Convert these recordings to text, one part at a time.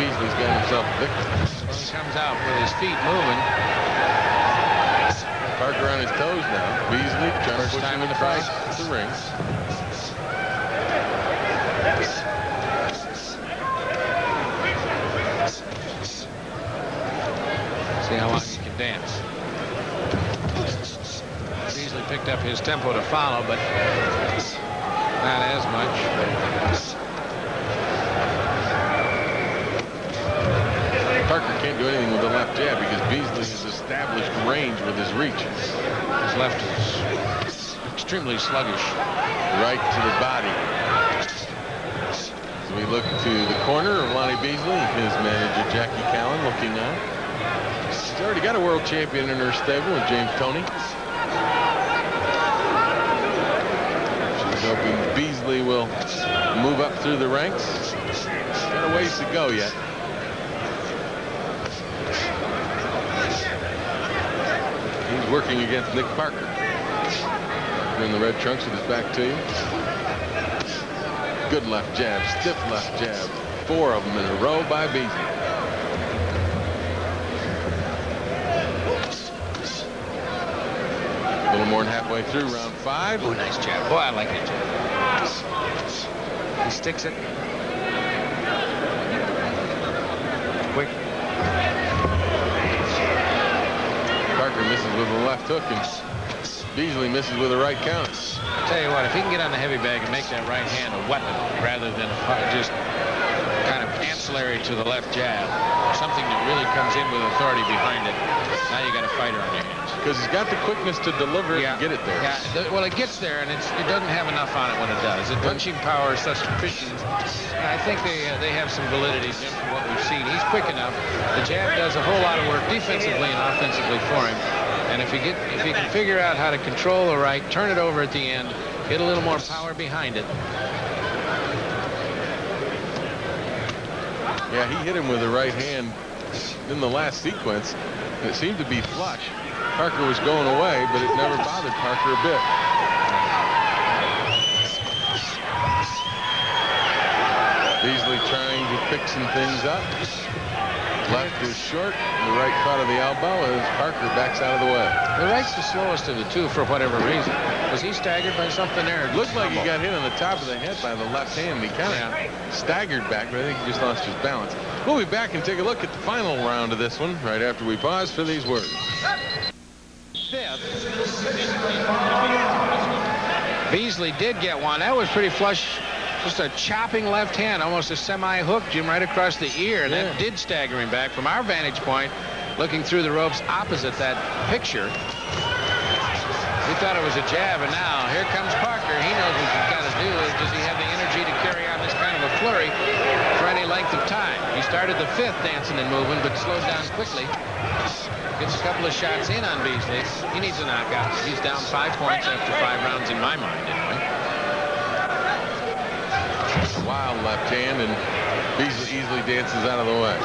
Beasley's got himself a victory. Well, he comes out with his feet moving. Parker on his toes now. Beasley trying First to push time in the fight. the ring. See how long he can dance. Beasley picked up his tempo to follow, but not as much. Parker can't do anything with the left jab because Beasley has established range with his reach. His left is extremely sluggish. Right to the body. So we look to the corner of Lonnie Beasley, his manager Jackie Kallen looking on. She's already got a world champion in her stable with James Toney. She's hoping Beasley will move up through the ranks. Got a ways to go yet. He's working against Nick Parker. In the red trunks with his back you. Good left jab, stiff left jab. Four of them in a row by Beasley. A little more than halfway through round five. Oh, nice jab. Boy, I like that jab. He sticks it. With a left hook and Beasley misses with a right count. I tell you what, if he can get on the heavy bag and make that right hand a weapon rather than just kind of ancillary to the left jab, something that really comes in with authority behind it, now you got a fighter on your hands. Because he's got the quickness to deliver it Yeah, and get it there. Yeah, well, it gets there, and it's, it doesn't have enough on it when it does. The punching power is such sufficient. And I think they uh, they have some validity, Jim, from what we've seen. He's quick enough. The jab does a whole lot of work defensively and offensively for him. And if you get if you can figure out how to control the right, turn it over at the end, get a little more power behind it. Yeah, he hit him with the right hand in the last sequence. It seemed to be flush. Parker was going away, but it never bothered Parker a bit. Beasley trying to pick some things up. Left is short. The right caught of the elbow as Parker backs out of the way. The right's the slowest of the two for whatever reason. Was he staggered by something there? It looked like he got hit on the top of the head by the left hand. He kind of staggered back, but I think he just lost his balance. We'll be back and take a look at the final round of this one right after we pause for these words. Fifth. Beasley did get one. That was pretty flush. Just a chopping left hand, almost a semi-hook, Jim, right across the ear. And that did stagger him back. From our vantage point, looking through the ropes opposite that picture, we thought it was a jab. And now, here comes Parker. He knows what he's got to do. Does he have the energy to carry on this kind of a flurry for any length of time? He started the fifth dancing and moving, but slowed down quickly. Gets a couple of shots in on Beasley. He needs a knockout. He's down five points after five rounds in my mind, anyway. Wild left hand, and Beasley easily dances out of the way.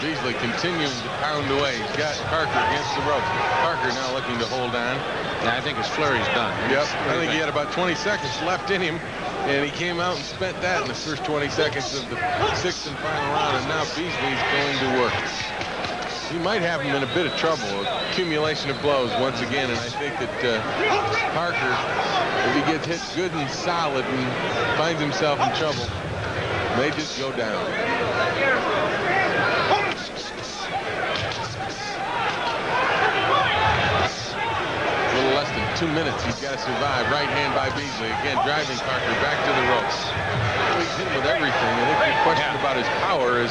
Beasley continuing to pound away. He's got Parker against the ropes. Parker now looking to hold on. Yeah, I think his flurry's done. Yep. I think he had about 20 seconds left in him, and he came out and spent that in the first 20 seconds of the sixth and final round, and now Beasley's going to work. He might have him in a bit of trouble. Accumulation of blows once again, and I think that uh, Parker, if he gets hit good and solid and finds himself in trouble, may just go down. A little less than two minutes. He's got to survive. Right hand by Beasley. Again, driving Parker back to the ropes. He's hit with everything. I think the question about his power is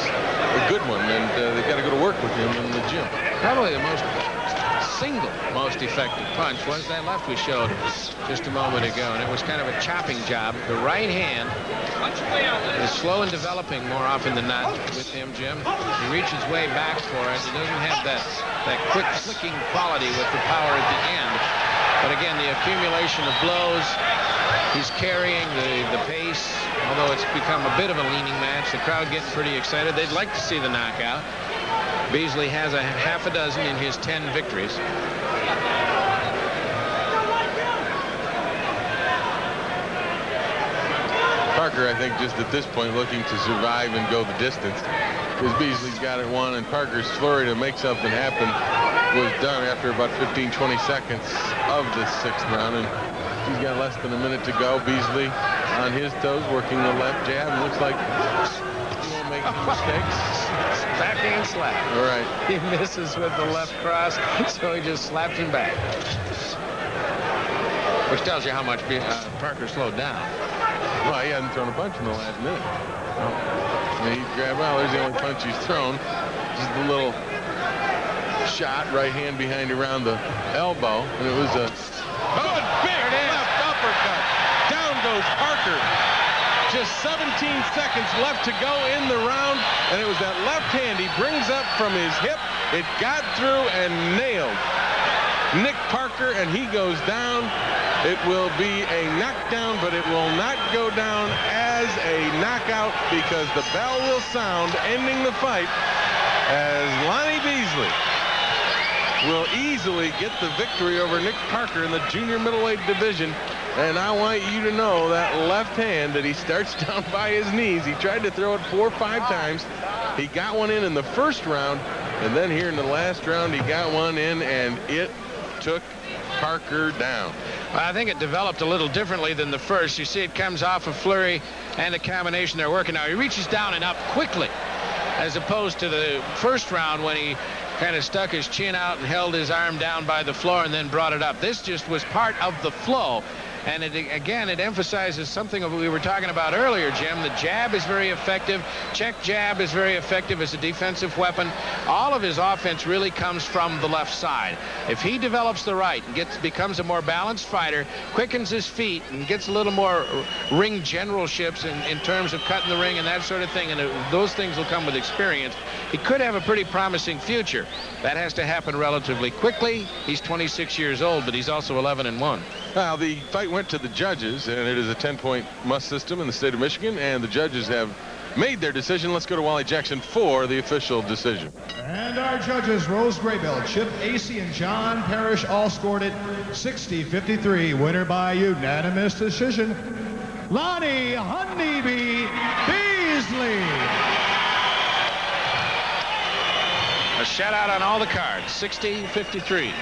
good one, and uh, they've got to go to work with him in the gym. Probably the most single most effective punch was that left we showed just a moment ago, and it was kind of a chopping job. The right hand is slow in developing more often than not with him, Jim. He reaches way back for it. He doesn't have that, that quick flicking quality with the power at the end. But again, the accumulation of blows, he's carrying the, the pace, although it's become a bit of a leaning match. The crowd getting pretty excited. They'd like to see the knockout. Beasley has a half a dozen in his 10 victories. Parker, I think, just at this point looking to survive and go the distance. Because Beasley's got it one, and Parker's flurry to make something happen was done after about 15, 20 seconds of the sixth round. And he's got less than a minute to go. Beasley on his toes, working the left jab. Looks like he won't make any mistakes. Backhand slap. All right. He misses with the left cross, so he just slaps him back. Which tells you how much uh, Parker slowed down. Well, he hasn't thrown a punch in the last minute. And he grabbed, well, there's the only punch he's thrown. Just a little shot, right hand behind around the elbow. And it was a good big uppercut. Down goes Parker. Just 17 seconds left to go in the round. And it was that left hand he brings up from his hip. It got through and nailed Nick Parker, and he goes down. It will be a knockdown, but it will not go down as a knockout because the bell will sound ending the fight as Lonnie Beasley will easily get the victory over Nick Parker in the junior middleweight division. And I want you to know that left hand that he starts down by his knees. He tried to throw it four or five times. He got one in in the first round. And then here in the last round, he got one in, and it took Parker down. I think it developed a little differently than the first. You see it comes off of flurry and the combination they're working now. He reaches down and up quickly as opposed to the first round when he kind of stuck his chin out and held his arm down by the floor and then brought it up. This just was part of the flow. And it, again, it emphasizes something of what we were talking about earlier, Jim. The jab is very effective. Check jab is very effective as a defensive weapon. All of his offense really comes from the left side. If he develops the right and gets becomes a more balanced fighter, quickens his feet, and gets a little more ring generalships in, in terms of cutting the ring and that sort of thing, and it, those things will come with experience, he could have a pretty promising future. That has to happen relatively quickly. He's 26 years old, but he's also 11 and 1. Now, the fight went to the judges, and it is a 10-point must system in the state of Michigan, and the judges have made their decision. Let's go to Wally Jackson for the official decision. And our judges, Rose Graybell, Chip Acey, and John Parrish all scored it 60-53. Winner by unanimous decision, Lonnie Honeybee Beasley. A shutout on all the cards, 60-53.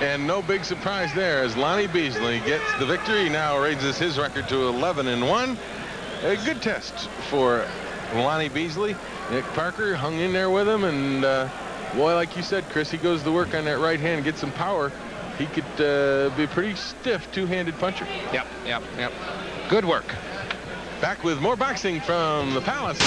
And no big surprise there as Lonnie Beasley gets the victory. Now raises his record to 11 and 1. A good test for Lonnie Beasley. Nick Parker hung in there with him. And uh, boy, like you said, Chris, he goes to work on that right hand, get some power. He could uh, be a pretty stiff two-handed puncher. Yep, yep, yep. Good work. Back with more boxing from the Palace.